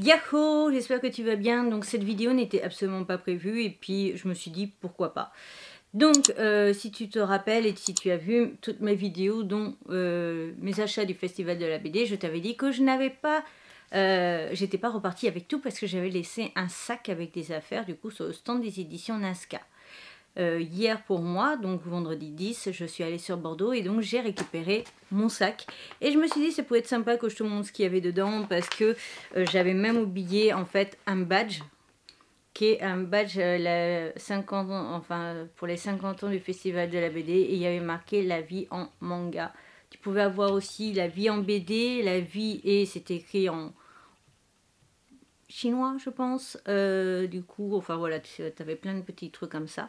Yahoo J'espère que tu vas bien. Donc cette vidéo n'était absolument pas prévue et puis je me suis dit pourquoi pas. Donc euh, si tu te rappelles et si tu as vu toutes mes vidéos dont euh, mes achats du festival de la BD, je t'avais dit que je n'avais pas... Euh, j'étais pas repartie avec tout parce que j'avais laissé un sac avec des affaires du coup sur le stand des éditions Nasca. Euh, hier pour moi, donc vendredi 10, je suis allée sur Bordeaux et donc j'ai récupéré mon sac. Et je me suis dit ça pourrait être sympa que je te montre ce qu'il y avait dedans parce que euh, j'avais même oublié en fait un badge qui est un badge euh, 50 enfin, pour les 50 ans du festival de la BD et il y avait marqué la vie en manga. Tu pouvais avoir aussi la vie en BD, la vie et c'était écrit en, chinois, je pense. Euh, du coup, enfin voilà, tu avais plein de petits trucs comme ça.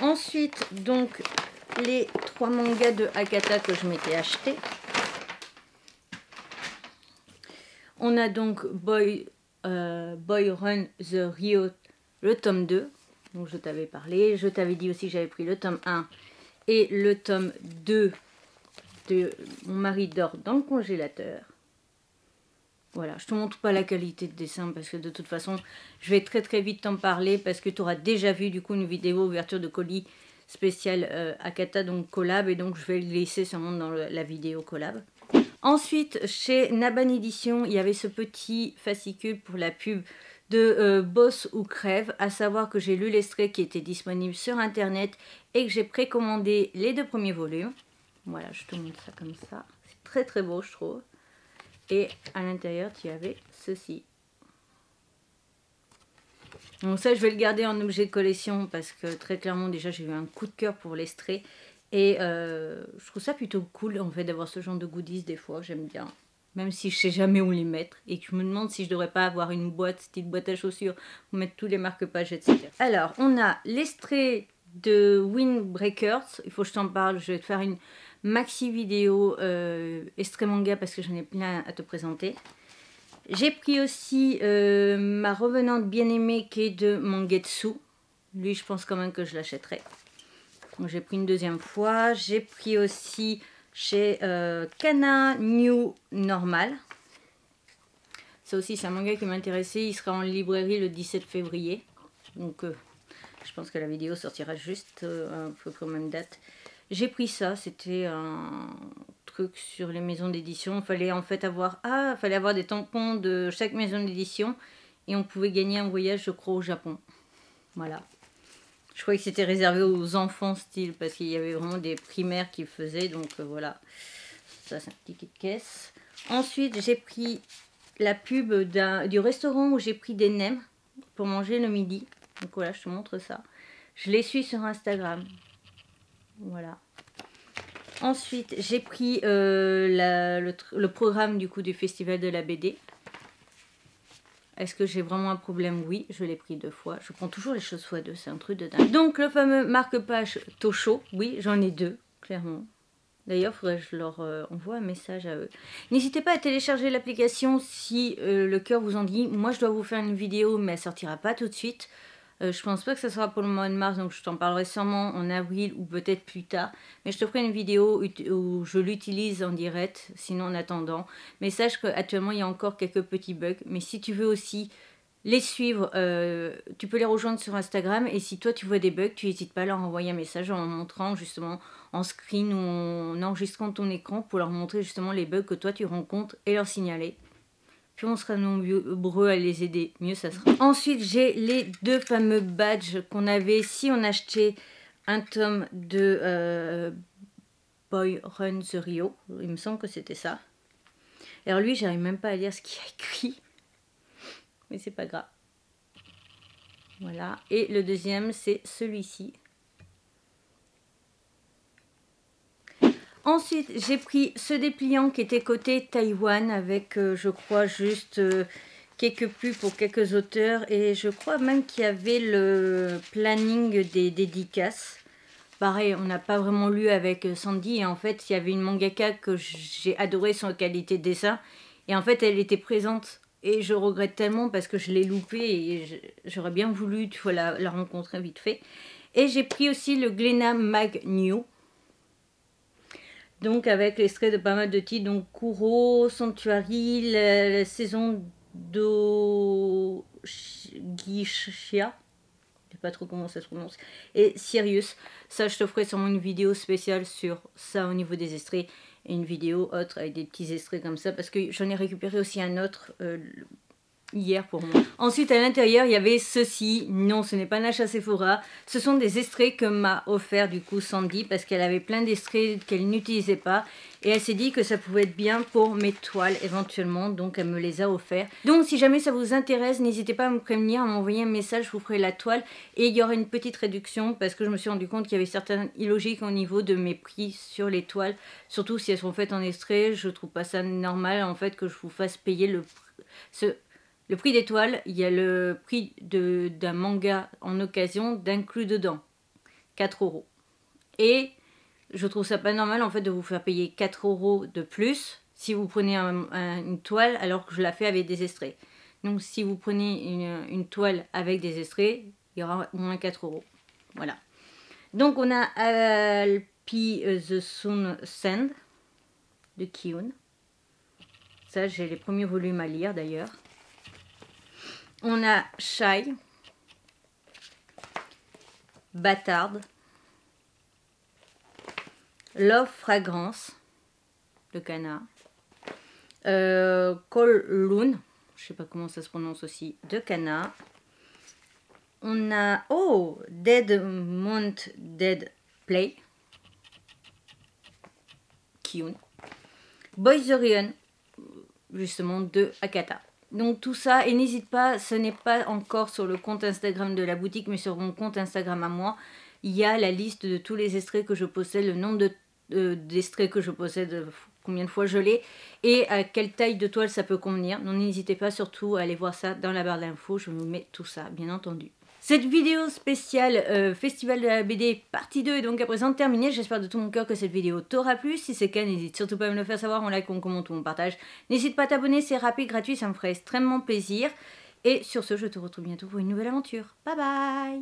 Ensuite, donc, les trois mangas de Akata que je m'étais acheté. On a donc Boy, euh, Boy Run the Rio, le tome 2, dont je t'avais parlé. Je t'avais dit aussi que j'avais pris le tome 1 et le tome 2 de Mon mari dort dans le congélateur. Voilà, je te montre pas la qualité de dessin parce que de toute façon, je vais très très vite t'en parler parce que tu auras déjà vu du coup une vidéo ouverture de colis spécial euh, Akata, donc collab, et donc je vais le laisser sûrement dans la vidéo collab. Ensuite, chez Naban Edition, il y avait ce petit fascicule pour la pub de euh, Boss ou Crève, à savoir que j'ai lu l'extrait qui était disponible sur internet et que j'ai précommandé les deux premiers volumes. Voilà, je te montre ça comme ça. C'est très très beau, je trouve. Et à l'intérieur, tu avais ceci. Donc ça, je vais le garder en objet de collection parce que très clairement, déjà, j'ai eu un coup de cœur pour l'estrait. Et euh, je trouve ça plutôt cool, en fait, d'avoir ce genre de goodies des fois. J'aime bien. Même si je sais jamais où les mettre. Et que je me demande si je devrais pas avoir une boîte, petite boîte à chaussures, pour mettre tous les marque-pages, etc. Alors, on a l'estrait de Windbreakers. Il faut que je t'en parle. Je vais te faire une maxi vidéo euh, manga parce que j'en ai plein à te présenter. J'ai pris aussi euh, ma revenante bien-aimée qui est de Mangetsu. Lui, je pense quand même que je l'achèterai. J'ai pris une deuxième fois. J'ai pris aussi chez euh, New Normal. Ça aussi, c'est un manga qui m'intéressait. Il sera en librairie le 17 février. Donc, euh, je pense que la vidéo sortira juste un peu pour même date. J'ai pris ça, c'était un truc sur les maisons d'édition. Il fallait en fait avoir ah, fallait avoir des tampons de chaque maison d'édition et on pouvait gagner un voyage, je crois, au Japon. Voilà. Je croyais que c'était réservé aux enfants style parce qu'il y avait vraiment des primaires qui faisaient. Donc euh, voilà. Ça, c'est un ticket de caisse. Ensuite, j'ai pris la pub du restaurant où j'ai pris des nems pour manger le midi. Donc voilà, je te montre ça. Je les suis sur Instagram. Voilà. Ensuite, j'ai pris euh, le, programme du coup du festival de la BD. Est-ce que j'ai vraiment un problème? Oui, je l'ai pris deux fois. Je prends toujours les choses fois deux, c'est un truc de dingue. Donc le fameux marque-page Tosho, oui, j'en ai deux, clairement. D'ailleurs, il faudrait que je leur euh, envoie un message à eux. N'hésitez pas à télécharger l'application si euh, le cœur vous en dit. Moi, je dois vous faire une vidéo, mais elle sortira pas tout de suite. Euh, je pense pas que ce sera pour le mois de mars, donc je t'en parlerai sûrement en avril ou peut-être plus tard. Mais je te ferai une vidéo où je l'utilise en direct, sinon en attendant. Mais sache qu'actuellement, il y a encore quelques petits bugs. Mais si tu veux aussi les suivre, euh, tu peux les rejoindre sur Instagram. Et si toi, tu vois des bugs, tu n'hésites pas à leur envoyer un message en montrant justement en screen ou en enregistrant ton écran pour leur montrer justement les bugs que toi, tu rencontres et leur signaler. Plus on sera nombreux à les aider, mieux ça sera. Ensuite, j'ai les deux fameux badges qu'on avait si on achetait un tome de euh, Boy Run the Rio. Il me semble que c'était ça. Alors lui, j'arrive même pas à lire ce qu'il a écrit. Mais c'est pas grave. Voilà. Et le deuxième, c'est celui-ci. Ensuite, j'ai pris ce dépliant qui était côté Taïwan avec, euh, je crois, juste euh, quelques pubs pour quelques auteurs. Et je crois même qu'il y avait le planning des dédicaces. Pareil, on n'a pas vraiment lu avec euh, Sandy. Et en fait, il y avait une mangaka que j'ai adoré son qualité de dessin. Et en fait, elle était présente. Et je regrette tellement parce que je l'ai loupé et j'aurais bien voulu tu vois, la, la rencontrer vite fait. Et j'ai pris aussi le Glenna Mag New Donc avec l'extrait de pas mal de titres, donc Kuro, Sanctuary, la, saison do Gishia, je sais pas trop comment ça se prononce, et Sirius. Ça, je te ferai sûrement une vidéo spéciale sur ça au niveau des extraits, et une vidéo autre avec des petits extraits comme ça, parce que j'en ai récupéré aussi un autre, euh, hier pour moi. Ensuite, à l'intérieur, il y avait ceci. Non, ce n'est pas un achat Sephora. Ce sont des extraits que m'a offert du coup Sandy parce qu'elle avait plein d'extraits qu'elle n'utilisait pas. Et elle s'est dit que ça pouvait être bien pour mes toiles éventuellement. Donc, elle me les a offerts. Donc, si jamais ça vous intéresse, n'hésitez pas à me prévenir, à m'envoyer un message. Je vous ferai la toile. Et il y aura une petite réduction parce que je me suis rendu compte qu'il y avait certaines illogiques au niveau de mes prix sur les toiles. Surtout si elles sont faites en extrait. Je trouve pas ça normal en fait que je vous fasse payer le ce le prix d'étoile, il y a le prix d'un manga en occasion d'inclus dedans. 4 euros. Et je trouve ça pas normal en fait de vous faire payer 4 euros de plus si vous prenez une toile alors que je la fais avec des extraits. Donc si vous prenez une, toile avec des extraits, il y aura au moins 4 euros. Voilà. Donc on a Alpi the Sun Sand de Kiyun. Ça j'ai les premiers volumes à lire d'ailleurs. On a Shy, Bâtarde, Love Fragrance, le canard, euh, Loon, je sais pas comment ça se prononce aussi, de canard. On a, oh, Dead Mount Dead Play, Kyun. Boys Orion, justement de Akata. Donc tout ça, et n'hésite pas, ce n'est pas encore sur le compte Instagram de la boutique, mais sur mon compte Instagram à moi, il y a la liste de tous les extraits que je possède, le nombre de d'extraits que je possède, combien de fois je l'ai, et à quelle taille de toile ça peut convenir. Donc n'hésitez pas surtout à aller voir ça dans la barre d'infos, je vous mets tout ça, bien entendu. Cette vidéo spéciale euh, Festival de la BD partie 2 est donc à présent terminée. J'espère de tout mon cœur que cette vidéo t'aura plu. Si c'est le cas, n'hésite surtout pas à me le faire savoir en like, en commentant ou en partage. N'hésite pas à t'abonner, c'est rapide, gratuit, ça me ferait extrêmement plaisir. Et sur ce, je te retrouve bientôt pour une nouvelle aventure. Bye bye